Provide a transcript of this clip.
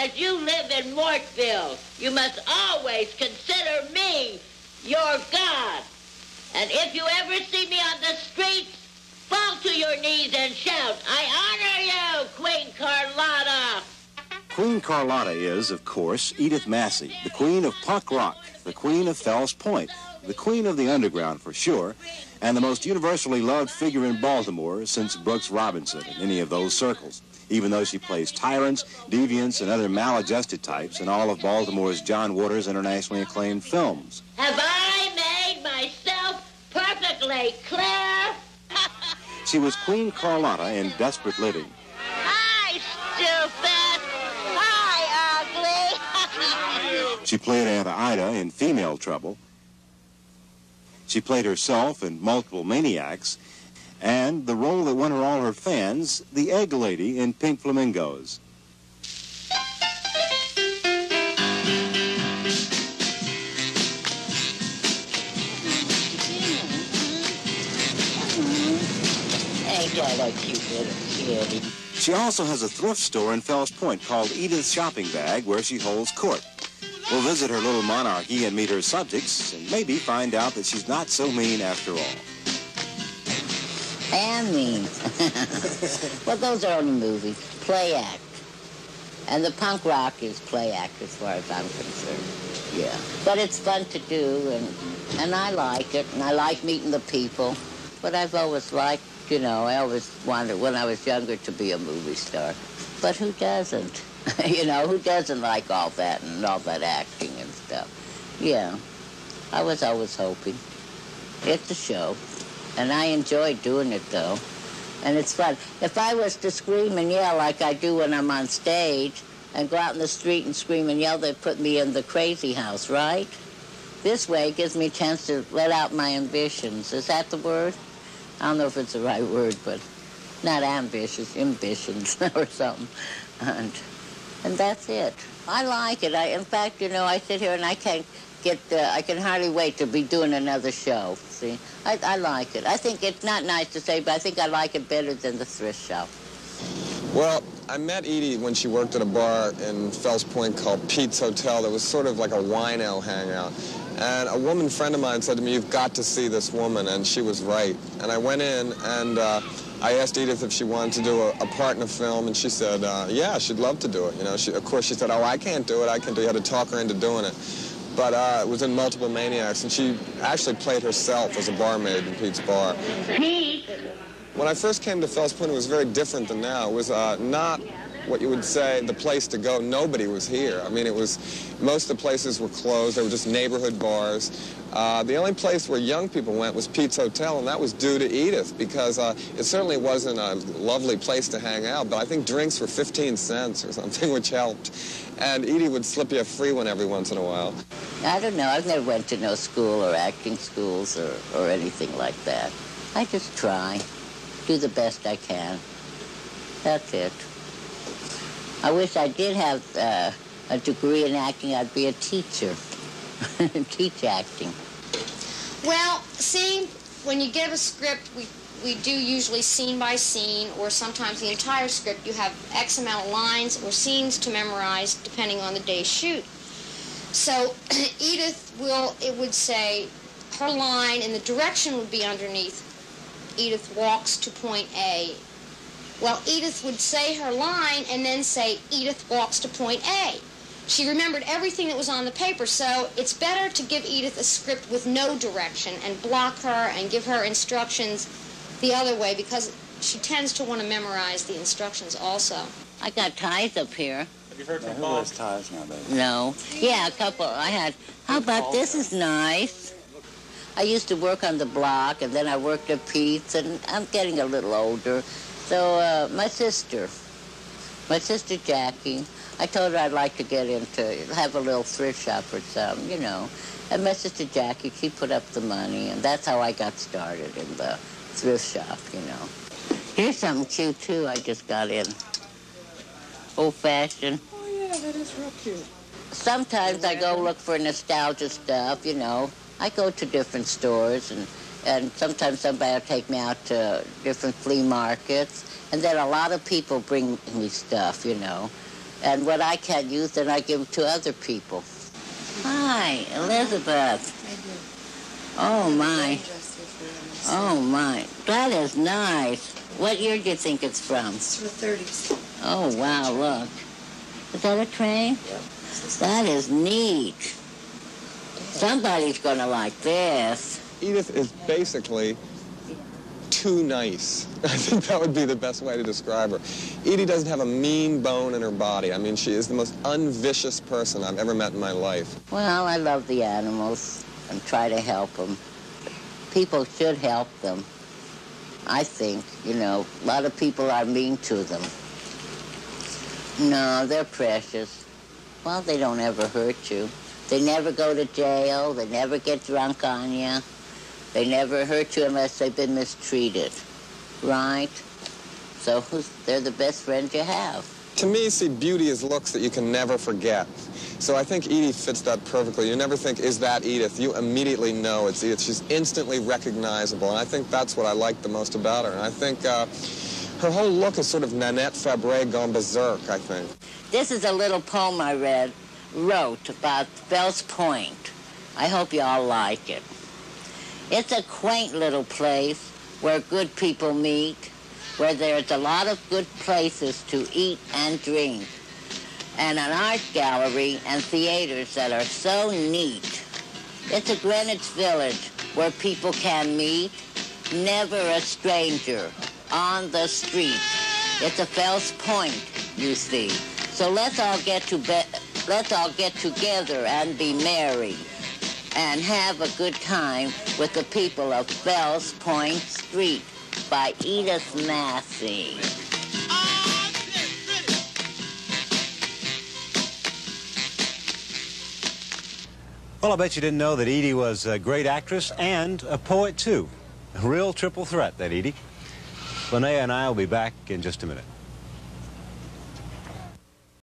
as you live in Mortville, you must always consider me your God. And if you ever see me on the streets, fall to your knees and shout, I honor you, Queen Carlotta. Queen Carlotta is, of course, Edith Massey, the queen of punk rock, the queen of Fells Point, the queen of the underground for sure, and the most universally loved figure in Baltimore since Brooks Robinson in any of those circles, even though she plays tyrants, deviants, and other maladjusted types in all of Baltimore's John Waters internationally acclaimed films. Have I made myself perfectly clear? she was Queen Carlotta in Desperate Living. Hi, stupid! Hi, ugly! she played Aunt Ida in Female Trouble, she played herself in multiple maniacs, and the role that won her all her fans, the Egg Lady in Pink Flamingos. She also has a thrift store in Fells Point called Edith's Shopping Bag where she holds court. We'll visit her little monarchy and meet her subjects and maybe find out that she's not so mean after all. Am mean. well, those are only movies. Play act. And the punk rock is play act as far as I'm concerned. Yeah. But it's fun to do, and, and I like it, and I like meeting the people. But I've always liked, you know, I always wanted when I was younger to be a movie star. But who doesn't? you know, who doesn't like all that and all that acting and stuff? Yeah, I was always hoping. It's a show, and I enjoy doing it, though. And it's fun. If I was to scream and yell like I do when I'm on stage and go out in the street and scream and yell, they'd put me in the crazy house, right? This way gives me a chance to let out my ambitions. Is that the word? I don't know if it's the right word, but not ambitious, ambitions or something. And and that's it. I like it. I, in fact, you know, I sit here and I can't get, uh, I can hardly wait to be doing another show. See, I, I like it. I think it's not nice to say, but I think I like it better than the thrift shop. Well, I met Edie when she worked at a bar in Fells Point called Pete's Hotel. That was sort of like a wino hangout. And a woman friend of mine said to me, you've got to see this woman, and she was right. And I went in, and uh, I asked Edith if she wanted to do a, a part in a film, and she said, uh, yeah, she'd love to do it. You know, she, of course, she said, oh, I can't do it. I can't do it. You had to talk her into doing it. But uh, was in Multiple Maniacs, and she actually played herself as a barmaid in Pete's bar. Pete! When I first came to Fells Point, it was very different than now. It was uh, not what you would say the place to go. Nobody was here. I mean, it was, most of the places were closed. They were just neighborhood bars. Uh, the only place where young people went was Pete's Hotel, and that was due to Edith because uh, it certainly wasn't a lovely place to hang out, but I think drinks were 15 cents or something, which helped. And Edie would slip you a free one every once in a while. I don't know. I've never went to no school or acting schools or, or anything like that. I just try, do the best I can. That's it. I wish I did have uh, a degree in acting. I'd be a teacher. teach acting? Well, see, when you get a script, we, we do usually scene by scene, or sometimes the entire script. You have X amount of lines or scenes to memorize, depending on the day's shoot. So Edith will, it would say, her line and the direction would be underneath. Edith walks to point A. Well, Edith would say her line and then say, Edith walks to point A. She remembered everything that was on the paper, so it's better to give Edith a script with no direction and block her and give her instructions the other way because she tends to want to memorize the instructions also. I got ties up here. Have you heard from Who wears ties nowadays? No. Yeah, a couple. I had. How about this is nice. I used to work on the block, and then I worked at Pete's, and I'm getting a little older. So uh, my sister, my sister Jackie, I told her I'd like to get into, have a little thrift shop or something, you know. And my sister Jackie, she put up the money, and that's how I got started in the thrift shop, you know. Here's something cute, too, I just got in. Old-fashioned. Oh, yeah, that is real cute. Sometimes I go look for nostalgia stuff, you know. I go to different stores, and, and sometimes somebody will take me out to different flea markets. And then a lot of people bring me stuff, you know. And what I can't use, then I give to other people. Hi, Elizabeth. Oh, my. Oh, my. That is nice. What year do you think it's from? It's from the 30s. Oh, wow, look. Is that a train? Yep. That is neat. Somebody's going to like this. Edith is basically too nice. I think that would be the best way to describe her. Edie doesn't have a mean bone in her body. I mean, she is the most unvicious person I've ever met in my life. Well, I love the animals and try to help them. People should help them. I think, you know, a lot of people are mean to them. No, they're precious. Well, they don't ever hurt you. They never go to jail. They never get drunk on you. They never hurt you unless they've been mistreated. Right? So who's, they're the best friends you have. To me, see, beauty is looks that you can never forget. So I think Edie fits that perfectly. You never think, is that Edith? You immediately know it's Edith. She's instantly recognizable, and I think that's what I like the most about her. And I think uh, her whole look is sort of Nanette Fabray gone berserk, I think. This is a little poem I read, wrote about Fells Point. I hope you all like it. It's a quaint little place where good people meet, where there's a lot of good places to eat and drink, and an art gallery and theaters that are so neat. It's a Greenwich Village where people can meet, never a stranger, on the street. It's a Fells Point, you see. So let's all get to be- let's all get together and be merry and have a good time with the people of Fells Point Street by Edith Massey. Well, I bet you didn't know that Edie was a great actress and a poet, too. A real triple threat, that Edie. Linnea and I will be back in just a minute.